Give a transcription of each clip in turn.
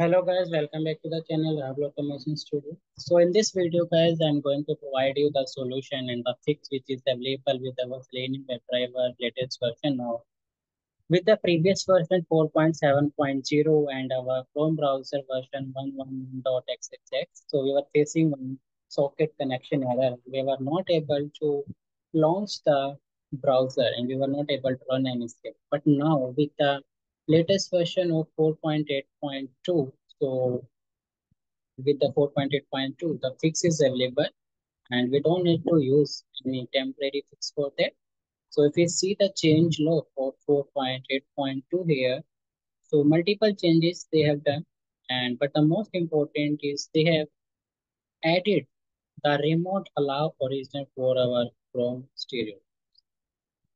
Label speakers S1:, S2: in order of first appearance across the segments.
S1: Hello guys, welcome back to the channel Rahul Automation Studio. So in this video guys, I'm going to provide you the solution and the fix which is available with our Selenium WebDriver latest version now. With the previous version 4.7.0 and our Chrome browser version 11.xxx, so we were facing one socket connection error. We were not able to launch the browser and we were not able to run any script. But now with the latest version of 4.8.2, so with the 4.8.2, the fix is available and we don't need to use any temporary fix for that. So if we see the change log for 4.8.2 here, so multiple changes they have done, and but the most important is they have added the remote allow origin for our ChromeDriver.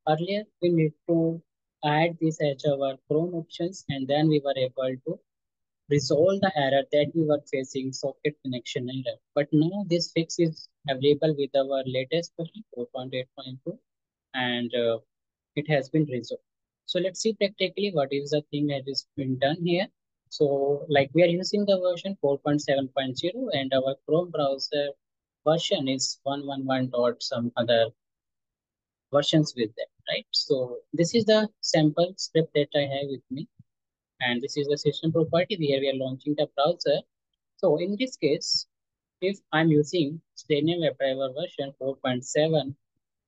S1: Earlier, we need to add this as our Chrome options, and then we were able to resolve the error that we were facing socket connection error. But now this fix is available with our latest version 4.8.2 and uh, it has been resolved. So let's see practically what is the thing that is been done here. So like we are using the version 4.7.0 and our Chrome browser version is 111 dot some other versions with right? So this is the sample script that I have with me. And this is the system property where we are launching the browser. So in this case, if I'm using Selenium WebDriver version 4.7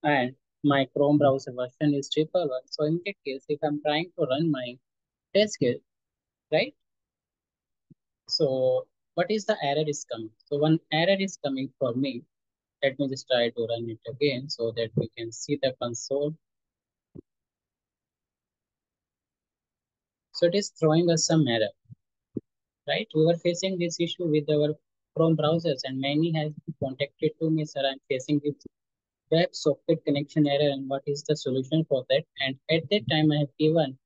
S1: and my Chrome browser version is triple one. So in that case, if I'm trying to run my test case, right? So what is the error is coming? So one error is coming for me. Let me just try to run it again so that we can see the console. So it is throwing us some error, right? We were facing this issue with our Chrome browsers and many have contacted to me, sir, I'm facing this web socket connection error and what is the solution for that. And at that time, I have given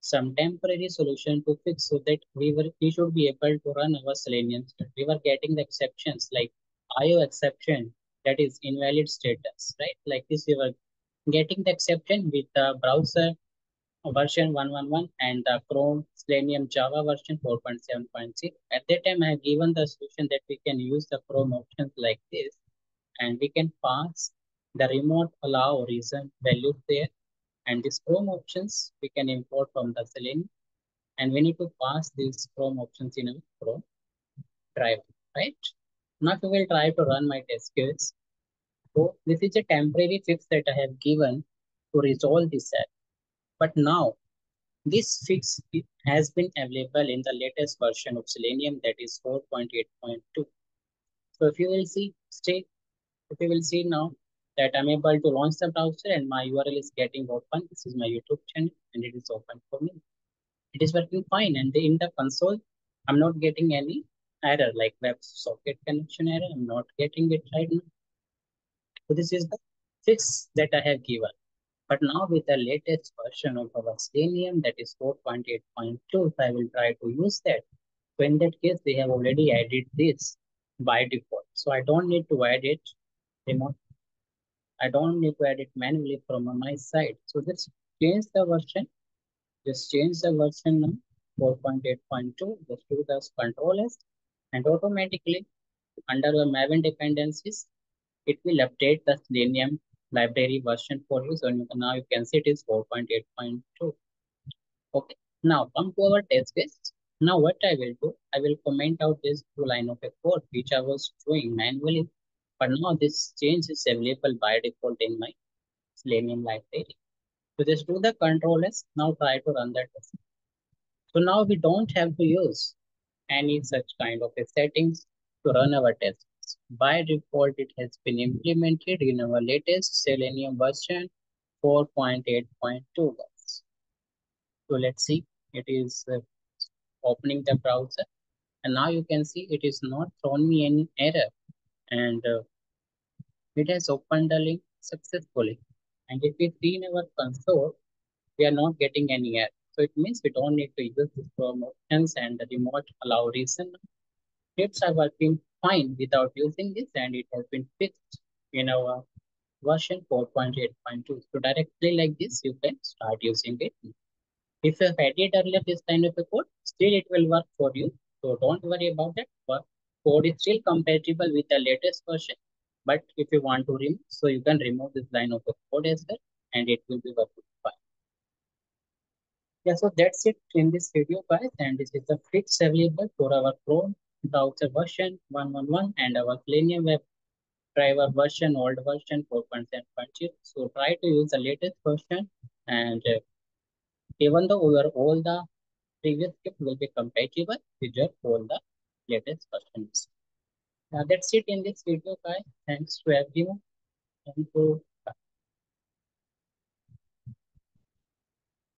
S1: some temporary solution to fix so that we were we should be able to run our Selenium. We were getting the exceptions like IO exception that is invalid status, right? Like this, we were getting the exception with the browser version 111 and the Chrome Selenium Java version 4.7.6. At that time, I have given the solution that we can use the Chrome options like this and we can pass the remote allow origin value there. And these Chrome options we can import from the Selenium. And we need to pass these Chrome options in a Chrome driver, right? Now we will try to run my test case. So this is a temporary fix that I have given to resolve this error. But now this fix has been available in the latest version of Selenium that is 4.8.2. So if you will see, stay, if you will see now, that I'm able to launch the browser and my URL is getting open. This is my YouTube channel and it is open for me. It is working fine. And in the console, I'm not getting any error like web socket connection error. I'm not getting it right now. So this is the fix that I have given. But now with the latest version of our Selenium that is 4.8.2, I will try to use that. So in that case, they have already added this by default. So I don't need to add it I don't need to add it manually from my side. So let's change the version. Just change the version now, 4.8.2. Just do the control S and automatically under the Maven dependencies, it will update the Selenium library version for you. So now you can see it is 4.8.2. Okay, now come to our test case. Now what I will do, I will comment out this two line of a code which I was doing manually but now this change is available by default in my Selenium library. So just do the control S. Now try to run that test. So now we don't have to use any such kind of a settings to run our By default, it has been implemented in our latest Selenium version 4.8.2. So let's see, it is uh, opening the browser. And now you can see it is not thrown me any error and uh, it has opened the link successfully. And if we see in our console, we are not getting any error. So it means we don't need to use this Chrome options and the remote allow origin. Scripts are working fine without using this and it has been fixed in our version 4.8.2. So directly like this, you can start using it. If you have added earlier this kind of a code, still it will work for you So don't worry about that. But code is still compatible with the latest version. But if you want to remove, so you can remove this line of the code as well, and it will be working fine. Yeah, so that's it in this video, guys. And this is the fix available for our Chrome browser version 111 and our Selenium web driver version, old version 4.7.0. So try to use the latest version and uh, even though over all the previous script will be compatible with your all the latest versions. Now that's it in this video guys. Thanks to everyone. Thank you.